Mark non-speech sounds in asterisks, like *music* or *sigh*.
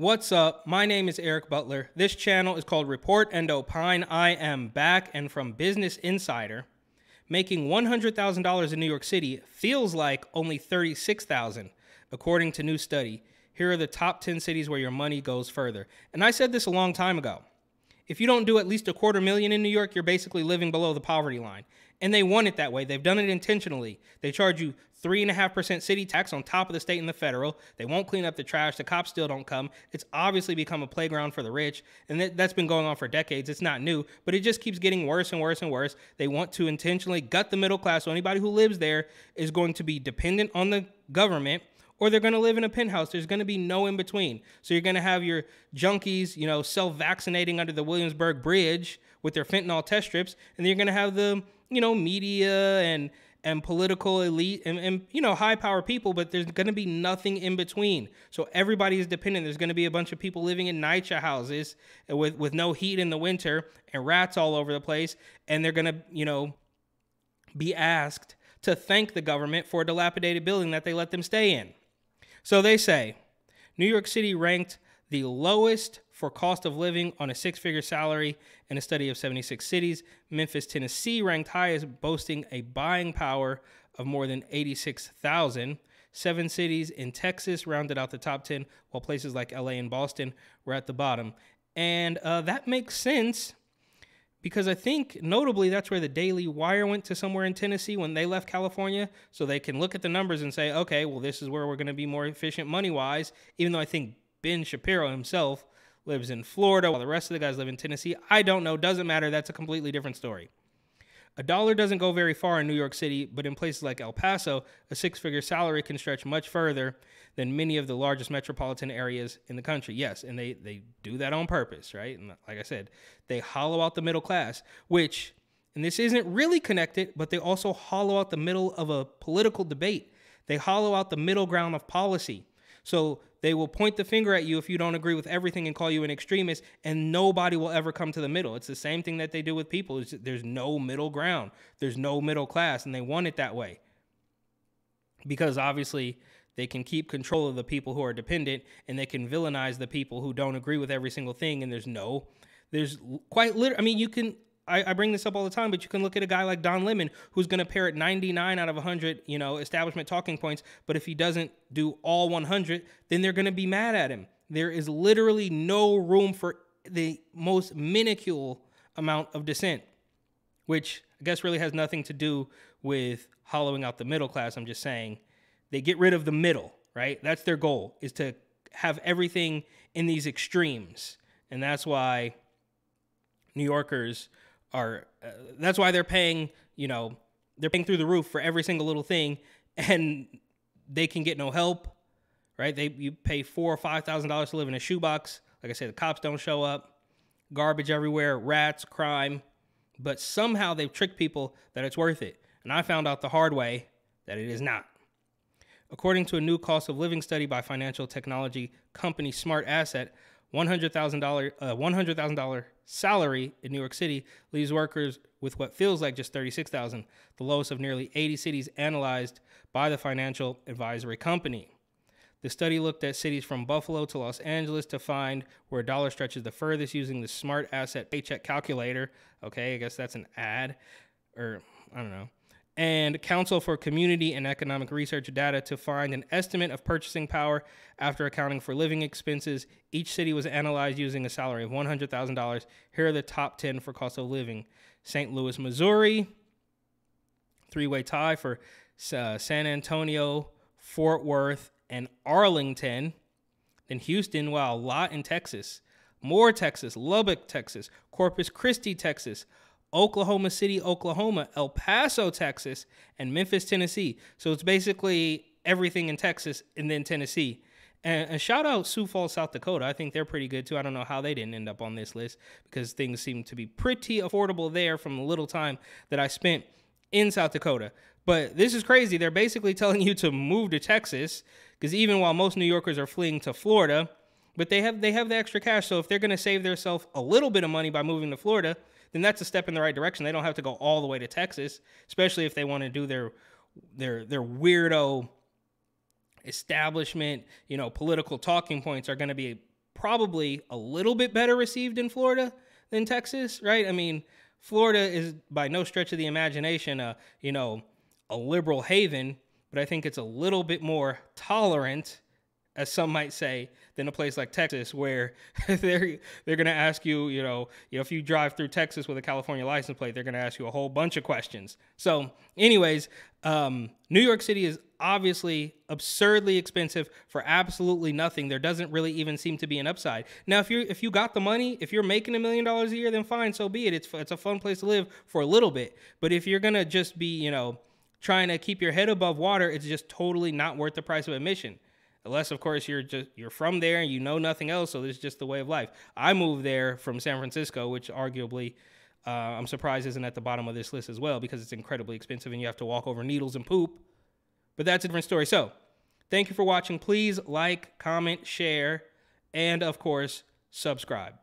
What's up? My name is Eric Butler. This channel is called Report and Opine. I am back and from Business Insider. Making $100,000 in New York City feels like only $36,000 according to new study. Here are the top 10 cities where your money goes further. And I said this a long time ago. If you don't do at least a quarter million in New York, you're basically living below the poverty line. And they want it that way. They've done it intentionally. They charge you 3.5% city tax on top of the state and the federal. They won't clean up the trash. The cops still don't come. It's obviously become a playground for the rich. And that, has been going on for decades. It's not new, but it just keeps getting worse and worse and worse. They want to intentionally gut the middle class. So anybody who lives there is going to be dependent on the government or they're going to live in a penthouse. There's going to be no in between. So you're going to have your junkies, you know, self-vaccinating under the Williamsburg Bridge with their fentanyl test strips, and then you're going to have the, you know, media and and political elite and, and you know high power people but there's going to be nothing in between so everybody is dependent there's going to be a bunch of people living in NYCHA houses with with no heat in the winter and rats all over the place and they're going to you know be asked to thank the government for a dilapidated building that they let them stay in so they say New York City ranked the lowest for cost of living on a six figure salary in a study of 76 cities. Memphis, Tennessee ranked highest, boasting a buying power of more than 86,000. Seven cities in Texas rounded out the top 10, while places like LA and Boston were at the bottom. And uh, that makes sense because I think notably that's where the Daily Wire went to somewhere in Tennessee when they left California, so they can look at the numbers and say, okay, well, this is where we're going to be more efficient money wise. Even though I think Ben Shapiro himself lives in Florida while the rest of the guys live in Tennessee, I don't know. Doesn't matter. That's a completely different story. A dollar doesn't go very far in New York City, but in places like El Paso, a six figure salary can stretch much further than many of the largest metropolitan areas in the country. Yes, and they, they do that on purpose, right? And like I said, they hollow out the middle class, which, and this isn't really connected, but they also hollow out the middle of a political debate. They hollow out the middle ground of policy. So they will point the finger at you if you don't agree with everything and call you an extremist, and nobody will ever come to the middle. It's the same thing that they do with people. there's no middle ground, there's no middle class, and they want it that way. Because obviously, they can keep control of the people who are dependent, and they can villainize the people who don't agree with every single thing, and there's no. There's quite literally, I mean, you can I, I, bring this up all the time, but you can look at a guy like Don Lemon who's going to parrot 99 out of 100, you know, establishment talking points. But if he doesn't do all 100, then they're going to be mad at him. There is literally no room for the most minuscule amount of dissent, which I guess really has nothing to do with hollowing out the middle class. I'm just saying they get rid of the middle, right? That's their goal is to have everything in these extremes. And that's why New Yorkers are uh, that's why they're paying you know they're paying through the roof for every single little thing and they can get no help right? They you pay four or five thousand dollars to live in a shoebox. Like i said the cops don't show up. Garbage everywhere rats crime. But somehow they've tricked people that it's worth it. And i found out the hard way that it is not. According to a new cost of living study by financial technology company smart asset $100,000 uh, $100,000 salary in New York City leaves workers with what feels like just 36,000, the lowest of nearly 80 cities analyzed by the financial advisory company. The study looked at cities from Buffalo to Los Angeles to find where a dollar stretches the furthest using the Smart Asset Paycheck Calculator. Okay, I guess that's an ad or I don't know and Council for Community and Economic Research data to find an estimate of purchasing power after accounting for living expenses. Each city was analyzed using a salary of $100,000. Here are the top 10 for cost of living St. Louis, Missouri, three way tie for uh, San Antonio, Fort Worth, and Arlington. Then Houston, wow, a lot in Texas. Moore, Texas, Lubbock, Texas, Corpus Christi, Texas, Oklahoma City, Oklahoma, El Paso, Texas, and Memphis, Tennessee. So it's basically everything in Texas and then Tennessee. And, and shout out Sioux Falls, South Dakota. I think they're pretty good too. I don't know how they didn't end up on this list because things seem to be pretty affordable there from the little time that I spent in South Dakota. But this is crazy. They're basically *laughs* telling you to move to Texas because even while most New Yorkers are fleeing to Florida, but they have they have the extra cash. So if they're going to save themselves a little bit of money by moving to Florida, then that's a step in the right direction. They don't have to go all the way to Texas, especially if they want to do their their their weirdo establishment, you know, political talking points are going to be probably a little bit better received in Florida than Texas, right? I mean, Florida is by no stretch of the imagination a, you know, a liberal haven, but I think it's a little bit more tolerant as some might say, than a place like Texas, where *laughs* they're they're going to ask you, you know, you know, if you drive through Texas with a California license plate, they're going to ask you a whole bunch of questions. So, anyways, um, New York City is obviously absurdly expensive for absolutely nothing. There doesn't really even seem to be an upside. Now, if you if you got the money, if you're making a million dollars a year, then fine, so be it. It's it's a fun place to live for a little bit. But if you're gonna just be, you know, trying to keep your head above water, it's just totally not worth the price of admission unless of course you're just you're from there and you know nothing else so it's just the way of life. I moved there from san francisco which arguably uh, i'm surprised isn't at the bottom of this list as well because it's incredibly expensive and you have to walk over needles and poop. But that's a different story. So thank you for watching. Please like comment share and of course subscribe